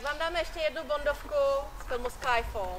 Tak vám dáme ještě jednu bondovku z filmu Skyfall.